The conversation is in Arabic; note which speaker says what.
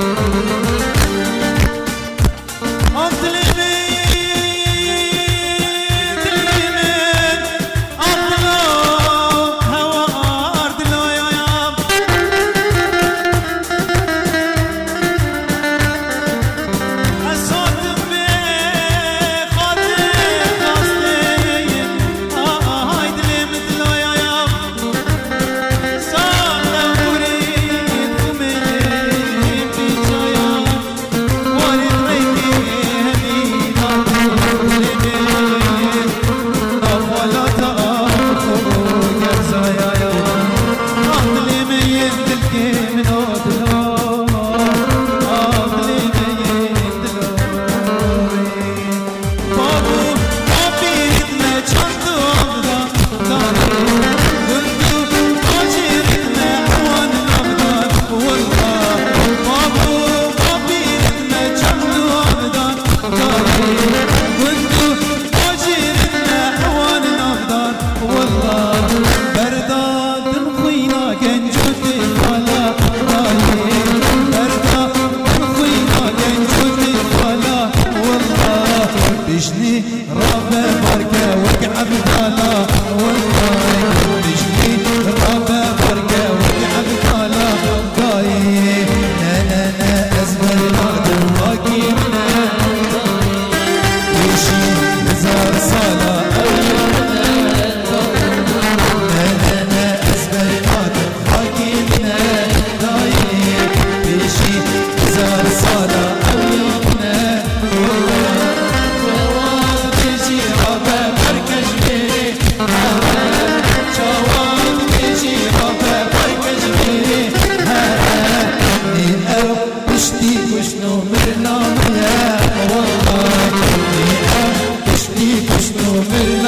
Speaker 1: Música
Speaker 2: وقع بالبركة وقع بطلع والله من نومي والله كنت أحب تشبيك شنو من